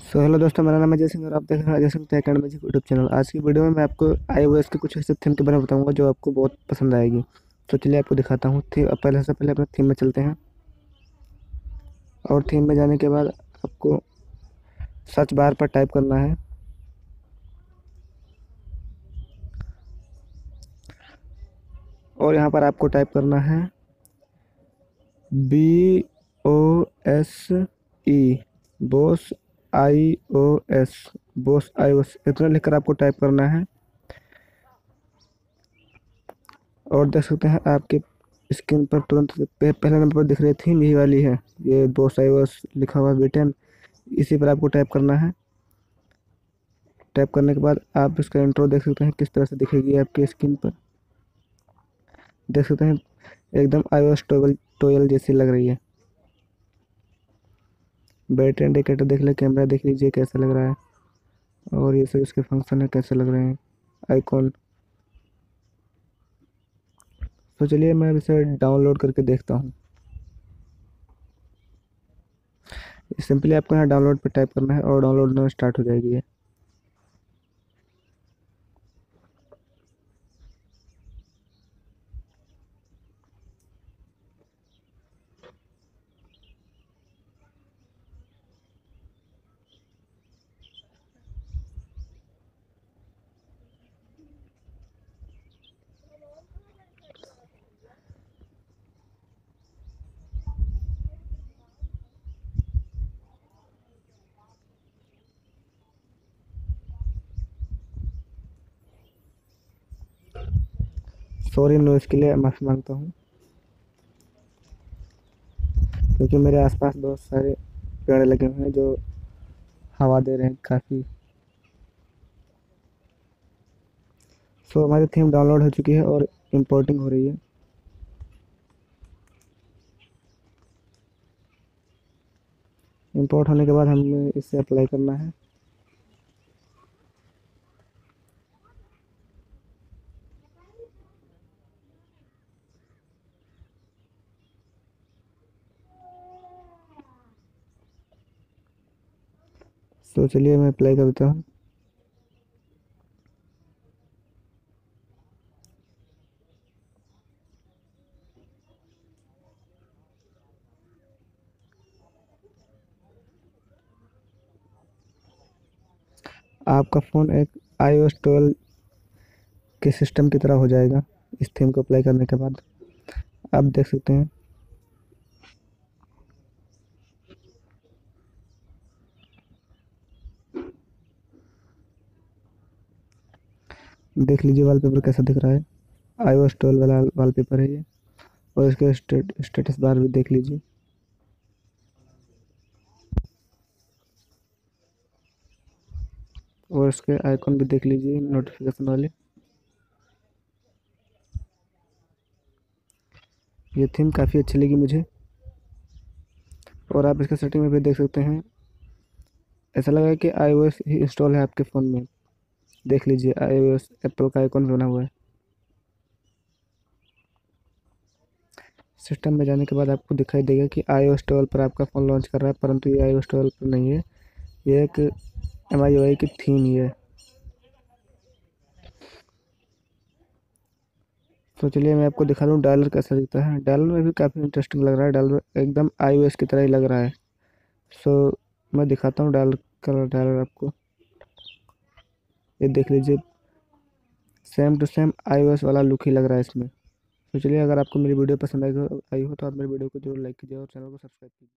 सो, hello दोस्तों, मेरा नाम है अजय सिंह और आप देख रहे हैं Ajay Singh tech and YouTube channel. आज की वीडियो में मैं आपको आई के कुछ ऐसे थीम के बारे में बताऊँगा जो आपको बहुत पसंद आएगी। तो चलिए आपको दिखाता हूँ थीम पहले से पहले अपने थीम में चलते हैं। और थीम में जाने के बाद आपको सर्च बार पर टाइप करना है। और यहाँ पर आपको टाइप करना है B O S E Bose I O S. Bose I O S. इतना लिखकर आपको टाइप करना है। और देख सकते हैं, आपके स्क्रीन पर तुरंत पहले नंबर पर दिख रही थी यही वाली है। ये बोस आई ओ एस लिखा हुआ बेटेन। इसी पर आपको टाइप करना है। टाइप करने के बाद आप इसका इंट्रो देख सकते हैं, किस तरह से दिखेगी आपके स्क्रीन पर। देख सकते हैं, एकदम आई ओ एस टोयल टोयल जैसी लग रही है। बैटरी इंडिकेटर देख ले कैमरा देख लीजिए कैसा लग रहा है। और ये सब इसके फ़ंक्शन है, कैसे लग रहे हैं? आईकॉन तो चलिए मैं इसे डाउनलोड करके देखता हूँ। सिंपली आपको यहाँ डाउनलोड पर टाइप करना है और डाउनलोड स्टार्ट हो जाएगी सॉरी नॉइज़ के लिए माफ़ी माँगता हूँ। क्योंकि मेरे आसपास बहुत सारे पेड़ लगे हुए हैं जो हवा दे रहे हैं काफ़ी। सो so, हमारी थीम डाउनलोड हो चुकी है और इम्पोर्टिंग हो रही है। इंपोर्ट होने के बाद हमें इसे अप्लाई करना है। तो चलिए मैं अप्लाई करता हूँ। आपका फ़ोन एक आई ओ ट्वेल्व के सिस्टम की तरह हो जाएगा। इस थीम को अप्लाई करने के बाद आप देख सकते हैं। देख लीजिए वॉलपेपर कैसा दिख रहा है। आई ओ ट्वेल्व वाला वॉलपेपर है ये। और इसके स्टेटस बार भी देख लीजिए। और इसके आइकॉन भी देख लीजिए नोटिफिकेशन वाले। ये थीम काफ़ी अच्छी लगी मुझे। और आप इसके सेटिंग में भी देख सकते हैं। ऐसा लगा कि आईओएस ही इंस्टॉल है आपके फ़ोन में। देख लीजिए आईओएस एप्पल का आइकॉन बना हुआ है। सिस्टम में जाने के बाद आपको दिखाई देगा कि आई ओ पर आपका फ़ोन लॉन्च कर रहा है, परंतु ये आई ओ पर नहीं है। ये एक एम आई की थीम ही है। तो चलिए मैं आपको दिखा दूँ डॉलर कैसा दिखता है। डॉलर में भी काफ़ी इंटरेस्टिंग लग रहा है डॉलर एकदम आई की तरह ही लग रहा है। सो मैं दिखाता हूँ डॉलर कलर डॉलर आपको। ये देख लीजिए। सेम टू सेम आईओएस वाला लुक ही लग रहा है इसमें। तो चलिए अगर आपको मेरी वीडियो पसंद आई हो तो आप मेरी वीडियो को ज़रूर लाइक कीजिए और चैनल को सब्सक्राइब कीजिए।